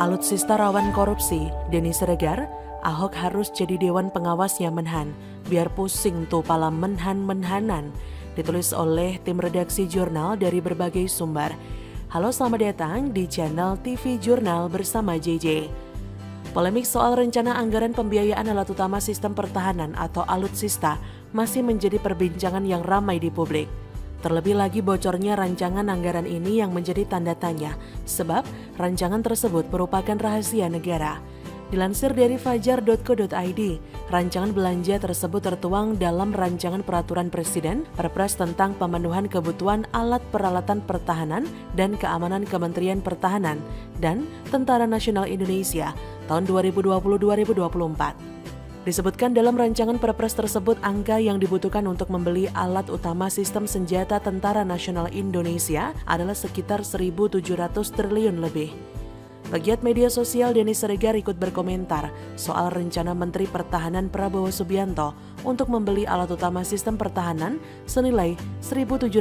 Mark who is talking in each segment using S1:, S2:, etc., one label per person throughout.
S1: Alutsista rawan korupsi, Denny Siregar, Ahok harus jadi dewan pengawasnya Menhan, biar pusing tuh pala menhan-menhanan. Ditulis oleh tim redaksi jurnal dari berbagai sumber. Halo selamat datang di channel TV Jurnal bersama JJ. Polemik soal rencana anggaran pembiayaan alat utama sistem pertahanan atau alutsista masih menjadi perbincangan yang ramai di publik. Terlebih lagi bocornya rancangan anggaran ini yang menjadi tanda tanya, sebab rancangan tersebut merupakan rahasia negara. Dilansir dari fajar.co.id, rancangan belanja tersebut tertuang dalam rancangan peraturan presiden Perpres tentang pemenuhan kebutuhan alat peralatan pertahanan dan keamanan Kementerian Pertahanan dan Tentara Nasional Indonesia tahun 2020-2024. Disebutkan dalam rancangan perpres tersebut angka yang dibutuhkan untuk membeli alat utama sistem senjata Tentara Nasional Indonesia adalah sekitar 1.700 triliun lebih. Pegiat media sosial Denis Siregar ikut berkomentar soal rencana Menteri Pertahanan Prabowo Subianto untuk membeli alat utama sistem pertahanan senilai 1.760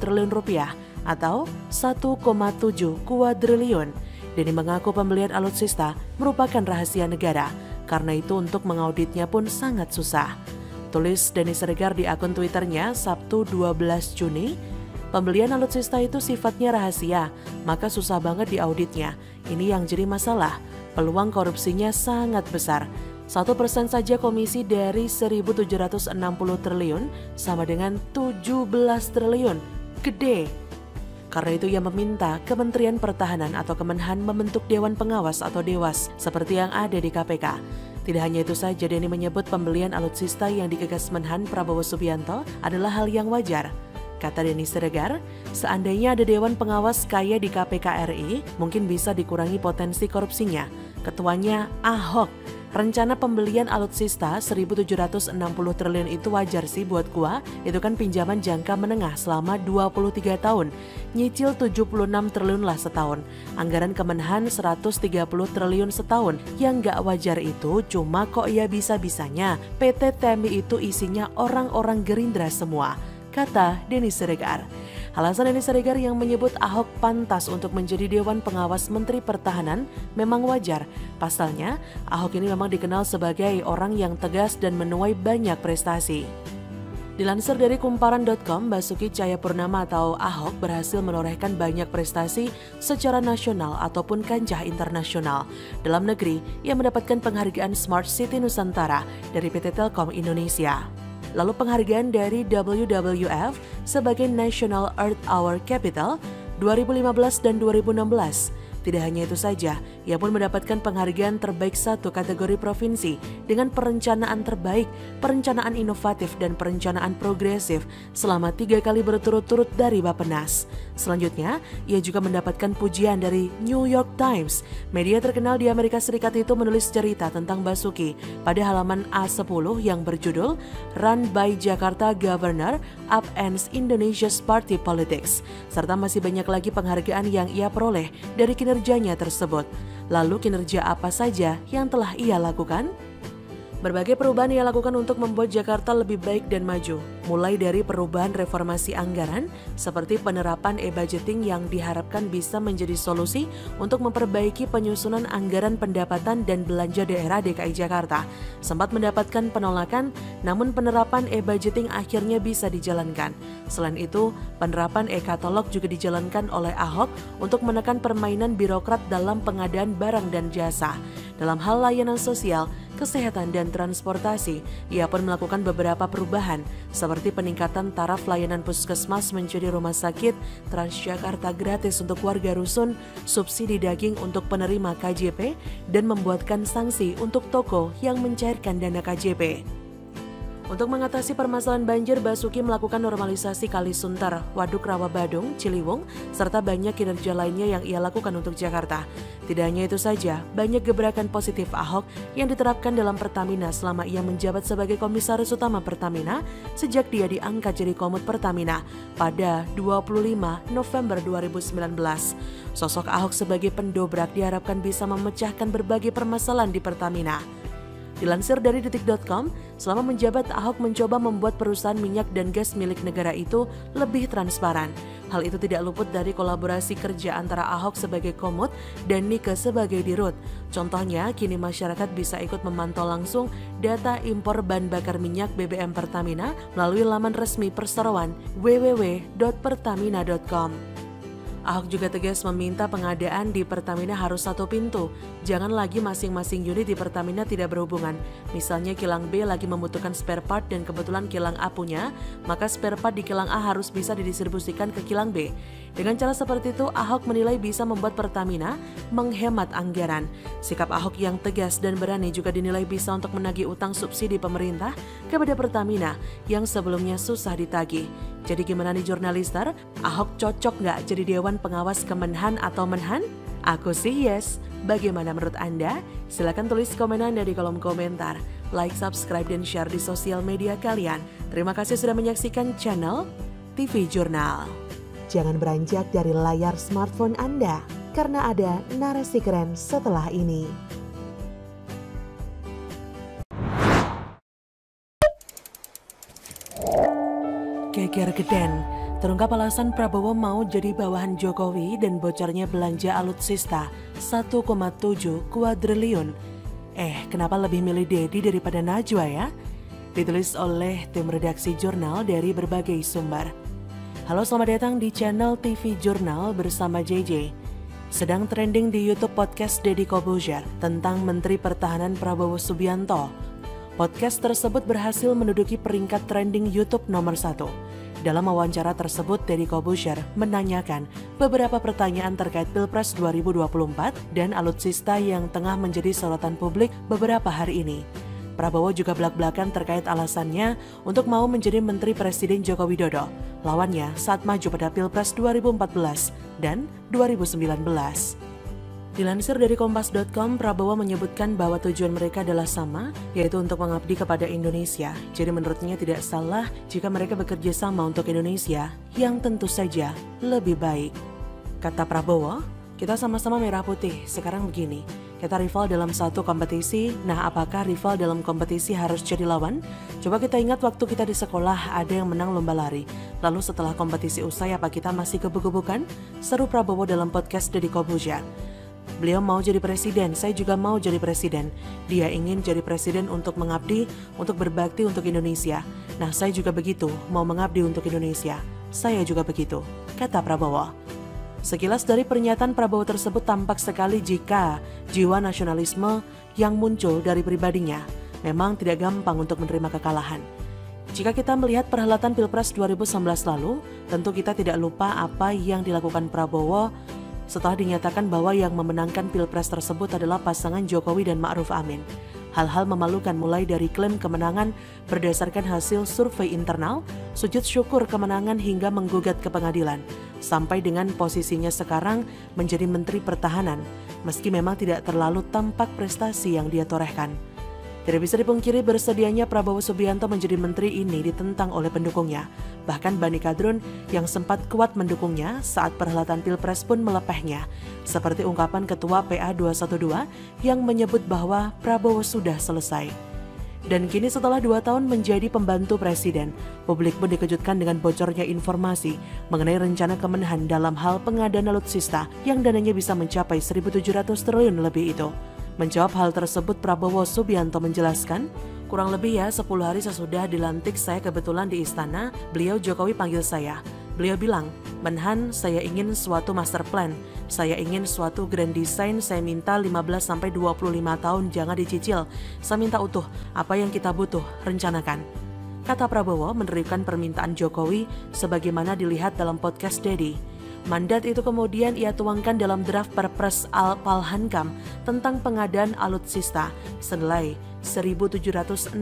S1: triliun rupiah atau 1,7 kuadriliun. Denny mengaku pembelian alutsista merupakan rahasia negara karena itu untuk mengauditnya pun sangat susah. Tulis Denny Siregar di akun Twitternya Sabtu 12 Juni, pembelian alutsista itu sifatnya rahasia, maka susah banget diauditnya. Ini yang jadi masalah, peluang korupsinya sangat besar. Satu persen saja komisi dari 1.760 triliun sama dengan 17 triliun. Gede. Karena itu ia meminta Kementerian Pertahanan atau Kemenhan membentuk Dewan Pengawas atau Dewas seperti yang ada di KPK. Tidak hanya itu saja, Denny menyebut pembelian alutsista yang digagas Menhan Prabowo Subianto adalah hal yang wajar. Kata Denny Siregar, seandainya ada Dewan Pengawas kaya di KPK RI, mungkin bisa dikurangi potensi korupsinya. Ketuanya Ahok Rencana pembelian alutsista 1.760 triliun itu wajar sih buat gua. Itu kan pinjaman jangka menengah selama 23 tahun. Nyicil 76 triliun lah setahun. Anggaran Kemenhan 130 triliun setahun. Yang gak wajar itu cuma kok ya bisa-bisanya PT TMI itu isinya orang-orang Gerindra semua. Kata Denis Siregar. Alasan Denis Siregar yang menyebut Ahok pantas untuk menjadi Dewan Pengawas Menteri Pertahanan memang wajar. Pasalnya, Ahok ini memang dikenal sebagai orang yang tegas dan menuai banyak prestasi. Dilansir dari kumparan.com, Basuki Cahayapurnama atau Ahok berhasil menorehkan banyak prestasi secara nasional ataupun kancah internasional. Dalam negeri, ia mendapatkan penghargaan Smart City Nusantara dari PT Telkom Indonesia lalu penghargaan dari WWF sebagai National Earth Hour Capital 2015 dan 2016 tidak hanya itu saja, ia pun mendapatkan penghargaan terbaik satu kategori provinsi dengan perencanaan terbaik, perencanaan inovatif, dan perencanaan progresif selama tiga kali berturut-turut dari Bapenas. Selanjutnya, ia juga mendapatkan pujian dari New York Times. Media terkenal di Amerika Serikat itu menulis cerita tentang Basuki pada halaman A10 yang berjudul Run by Jakarta Governor Up Ends Indonesia's Party Politics, serta masih banyak lagi penghargaan yang ia peroleh dari kinerja kinerjanya tersebut. Lalu kinerja apa saja yang telah ia lakukan? Berbagai perubahan ia lakukan untuk membuat Jakarta lebih baik dan maju, mulai dari perubahan reformasi anggaran, seperti penerapan e-budgeting yang diharapkan bisa menjadi solusi untuk memperbaiki penyusunan anggaran pendapatan dan belanja daerah DKI Jakarta. Sempat mendapatkan penolakan, namun penerapan e-budgeting akhirnya bisa dijalankan. Selain itu, penerapan e-katalog juga dijalankan oleh Ahok untuk menekan permainan birokrat dalam pengadaan barang dan jasa. Dalam hal layanan sosial, kesehatan, dan transportasi, ia pun melakukan beberapa perubahan, seperti peningkatan taraf layanan puskesmas menjadi rumah sakit, Transjakarta gratis untuk warga rusun, subsidi daging untuk penerima KJP, dan membuatkan sanksi untuk toko yang mencairkan dana KJP. Untuk mengatasi permasalahan banjir, Basuki melakukan normalisasi Kali Sunter, Waduk Rawa Badung, Ciliwung, serta banyak kinerja lainnya yang ia lakukan untuk Jakarta. Tidak hanya itu saja, banyak gebrakan positif Ahok yang diterapkan dalam Pertamina selama ia menjabat sebagai komisaris utama Pertamina sejak dia diangkat jadi komut Pertamina pada 25 November 2019. Sosok Ahok sebagai pendobrak diharapkan bisa memecahkan berbagai permasalahan di Pertamina. Dilansir dari detik.com, selama menjabat Ahok mencoba membuat perusahaan minyak dan gas milik negara itu lebih transparan. Hal itu tidak luput dari kolaborasi kerja antara Ahok sebagai komut dan Nike sebagai dirut. Contohnya, kini masyarakat bisa ikut memantau langsung data impor bahan bakar minyak BBM Pertamina melalui laman resmi perseroan www.pertamina.com. Ahok juga tegas meminta pengadaan di Pertamina harus satu pintu. Jangan lagi masing-masing unit di Pertamina tidak berhubungan. Misalnya kilang B lagi membutuhkan spare part dan kebetulan kilang A punya, maka spare part di kilang A harus bisa didistribusikan ke kilang B. Dengan cara seperti itu, Ahok menilai bisa membuat Pertamina menghemat anggaran. Sikap Ahok yang tegas dan berani juga dinilai bisa untuk menagih utang subsidi pemerintah kepada Pertamina yang sebelumnya susah ditagih. Jadi gimana nih jurnalister? Ahok cocok nggak jadi Dewan Pengawas Kemenhan atau Menhan? Aku sih yes. Bagaimana menurut Anda? Silahkan tulis komen Anda di kolom komentar. Like, subscribe, dan share di sosial media kalian. Terima kasih sudah menyaksikan channel TV Jurnal.
S2: Jangan beranjak dari layar smartphone Anda, karena ada narasi keren setelah ini.
S1: Geger Geden, terungkap alasan Prabowo mau jadi bawahan Jokowi dan bocornya belanja alutsista 1,7 kuadriliun. Eh, kenapa lebih milih Dedi daripada Najwa ya? Ditulis oleh tim redaksi jurnal dari berbagai sumber. Halo selamat datang di channel TV Jurnal bersama JJ. Sedang trending di YouTube podcast Deddy Kobuzer tentang Menteri Pertahanan Prabowo Subianto Podcast tersebut berhasil menduduki peringkat trending YouTube nomor satu. Dalam wawancara tersebut, Deddy Kobusier menanyakan beberapa pertanyaan terkait Pilpres 2024 dan alutsista yang tengah menjadi sorotan publik beberapa hari ini. Prabowo juga belak-belakan terkait alasannya untuk mau menjadi Menteri Presiden Joko Widodo, lawannya saat maju pada Pilpres 2014 dan 2019. Dilansir dari kompas.com, Prabowo menyebutkan bahwa tujuan mereka adalah sama, yaitu untuk mengabdi kepada Indonesia. Jadi menurutnya tidak salah jika mereka bekerja sama untuk Indonesia, yang tentu saja lebih baik. Kata Prabowo, kita sama-sama merah putih, sekarang begini. Kita rival dalam satu kompetisi, nah apakah rival dalam kompetisi harus jadi lawan? Coba kita ingat waktu kita di sekolah ada yang menang lomba lari. Lalu setelah kompetisi usai apa kita masih kebuka-bukan? Seru Prabowo dalam podcast Deddy Kobuja. Beliau mau jadi presiden, saya juga mau jadi presiden. Dia ingin jadi presiden untuk mengabdi, untuk berbakti untuk Indonesia. Nah, saya juga begitu, mau mengabdi untuk Indonesia. Saya juga begitu, kata Prabowo. Sekilas dari pernyataan Prabowo tersebut tampak sekali jika jiwa nasionalisme yang muncul dari pribadinya memang tidak gampang untuk menerima kekalahan. Jika kita melihat perhelatan Pilpres 2019 lalu, tentu kita tidak lupa apa yang dilakukan Prabowo setelah dinyatakan bahwa yang memenangkan pilpres tersebut adalah pasangan Jokowi dan Ma'ruf Amin. Hal-hal memalukan mulai dari klaim kemenangan berdasarkan hasil survei internal, sujud syukur kemenangan hingga menggugat ke pengadilan, sampai dengan posisinya sekarang menjadi Menteri Pertahanan, meski memang tidak terlalu tampak prestasi yang dia torehkan. Tidak bisa dipungkiri bersedianya Prabowo Subianto menjadi menteri ini ditentang oleh pendukungnya. Bahkan Bani Kadrun yang sempat kuat mendukungnya saat perhelatan Pilpres pun melepehnya. Seperti ungkapan Ketua PA 212 yang menyebut bahwa Prabowo sudah selesai. Dan kini setelah dua tahun menjadi pembantu presiden, publik pun dikejutkan dengan bocornya informasi mengenai rencana kemenhan dalam hal pengadaan alutsista yang dananya bisa mencapai 1.700 triliun lebih itu. Menjawab hal tersebut Prabowo Subianto menjelaskan, kurang lebih ya 10 hari sesudah dilantik saya kebetulan di istana, beliau Jokowi panggil saya. Beliau bilang, Menhan saya ingin suatu master plan, saya ingin suatu grand design, saya minta 15 sampai 25 tahun jangan dicicil. Saya minta utuh, apa yang kita butuh, rencanakan. Kata Prabowo menerima permintaan Jokowi sebagaimana dilihat dalam podcast Dedi. Mandat itu kemudian ia tuangkan dalam draft Perpres Al-Palhankam tentang pengadaan alutsista senilai 1.769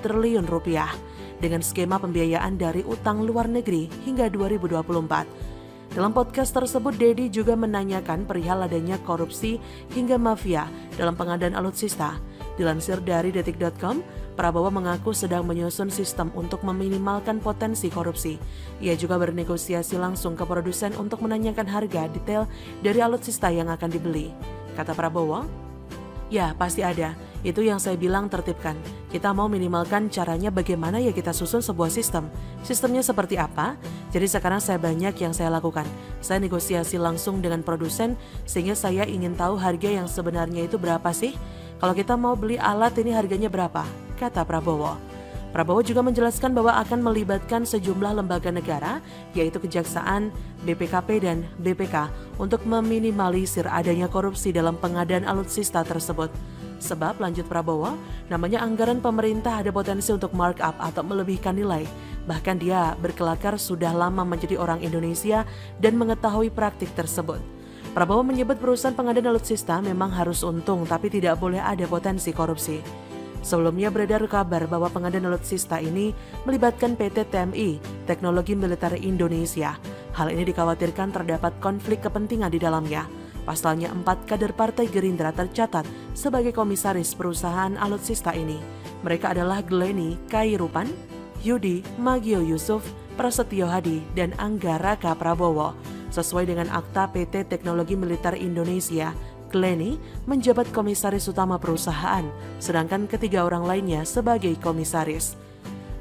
S1: triliun rupiah dengan skema pembiayaan dari utang luar negeri hingga 2024. Dalam podcast tersebut, Dedi juga menanyakan perihal adanya korupsi hingga mafia dalam pengadaan alutsista. Dilansir dari detik.com, Prabowo mengaku sedang menyusun sistem untuk meminimalkan potensi korupsi. Ia juga bernegosiasi langsung ke produsen untuk menanyakan harga detail dari alutsista yang akan dibeli. Kata Prabowo, Ya, pasti ada. Itu yang saya bilang tertibkan. Kita mau minimalkan caranya bagaimana ya kita susun sebuah sistem. Sistemnya seperti apa? Jadi sekarang saya banyak yang saya lakukan. Saya negosiasi langsung dengan produsen sehingga saya ingin tahu harga yang sebenarnya itu berapa sih? Kalau kita mau beli alat ini harganya berapa? Kata Prabowo. Prabowo juga menjelaskan bahwa akan melibatkan sejumlah lembaga negara, yaitu Kejaksaan, BPKP, dan BPK, untuk meminimalisir adanya korupsi dalam pengadaan alutsista tersebut. Sebab, lanjut Prabowo, namanya anggaran pemerintah ada potensi untuk markup atau melebihkan nilai. Bahkan dia berkelakar sudah lama menjadi orang Indonesia dan mengetahui praktik tersebut. Prabowo menyebut perusahaan pengadaan alutsista memang harus untung tapi tidak boleh ada potensi korupsi. Sebelumnya beredar kabar bahwa pengadaan alutsista ini melibatkan PT TMI, Teknologi Militer Indonesia. Hal ini dikhawatirkan terdapat konflik kepentingan di dalamnya. Pasalnya empat kader Partai Gerindra tercatat sebagai komisaris perusahaan alutsista ini. Mereka adalah Glenny Kairupan, Yudi Magio Yusuf, Prasetyo Hadi, dan Anggaraka Prabowo. Sesuai dengan Akta PT Teknologi Militer Indonesia Glenny menjabat komisaris utama perusahaan, sedangkan ketiga orang lainnya sebagai komisaris.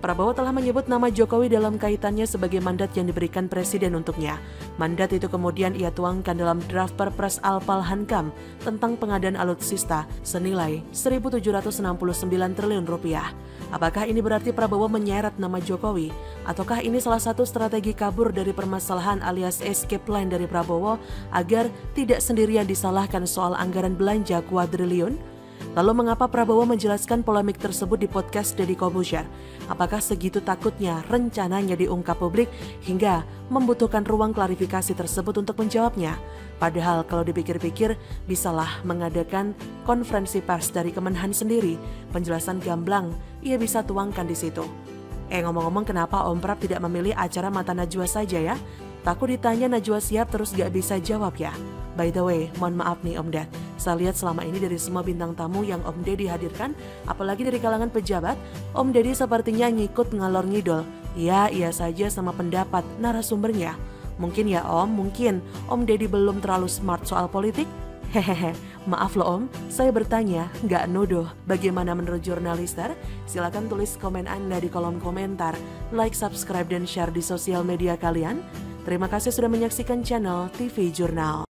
S1: Prabowo telah menyebut nama Jokowi dalam kaitannya sebagai mandat yang diberikan Presiden untuknya. Mandat itu kemudian ia tuangkan dalam draft Perpres Alpal Hankam tentang pengadaan alutsista senilai 1.769 triliun rupiah. Apakah ini berarti Prabowo menyeret nama Jokowi? Ataukah ini salah satu strategi kabur dari permasalahan alias escape plan dari Prabowo agar tidak sendirian disalahkan soal anggaran belanja kuadriliun? Lalu mengapa Prabowo menjelaskan polemik tersebut di podcast Deddy Kobusier? Apakah segitu takutnya rencananya diungkap publik hingga membutuhkan ruang klarifikasi tersebut untuk menjawabnya? Padahal kalau dipikir-pikir bisalah mengadakan konferensi pers dari Kemenhan sendiri, penjelasan gamblang ia bisa tuangkan di situ. Eh ngomong-ngomong kenapa Om Prap tidak memilih acara Mata Najwa saja ya? Takut ditanya Najwa siap terus gak bisa jawab ya? By the way, mohon maaf nih Om Ded. Saya lihat selama ini dari semua bintang tamu yang Om Deddy hadirkan, apalagi dari kalangan pejabat, Om Deddy sepertinya ngikut ngalor ngidol. Ya, iya saja sama pendapat narasumbernya. Mungkin ya Om, mungkin Om Deddy belum terlalu smart soal politik. Hehehe, maaf loh Om, saya bertanya, nggak nuduh. Bagaimana menurut jurnalister? Silahkan tulis komen Anda di kolom komentar. Like, subscribe, dan share di sosial media kalian. Terima kasih sudah menyaksikan channel TV Jurnal.